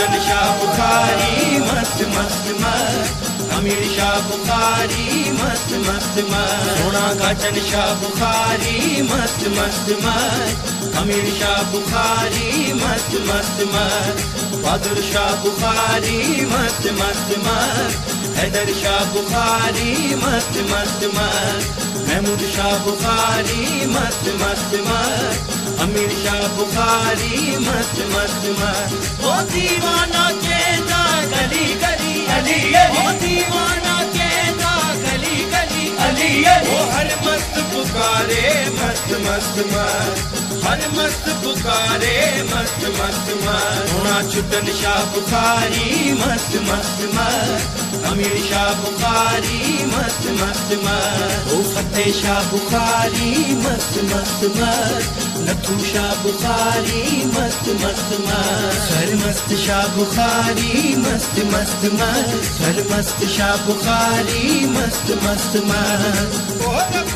रतन शाह बुखारी मस्त मस्त मस्त। अमीर शाह बुखारी मस्त मस्त मस्त। सोना काचन शाह बुखारी मस्त मस्त मस्त। अमीर शाह बुखारी मस्त मस्त मस्त। बहादुर शाह बुखारी मस्त मस्त मस्त। हैदर शाह बुखारी मस्त मस्त मस्त। महमूद शाह बुखारी मस्त मस्त मस्त। अमीर शाह बुखारी मस्त मस्त मस्त। ओ हर मस्त पुकारे मस्त मस्त मस्त। हर मस्त पुकारे मस्त मस्त मस्त। बुखारी मस्त मस्त मस्त अमीर शाह बुखारी मस्त मस्त बुखारी मस्त मस्त मस्त नथू शाह बुखारी मस्त मस्त मस्त सर मस्त शाह बुखारी मस्त मस्त मस्त मस्त शाह बुखारी मस्त मस्त मस्त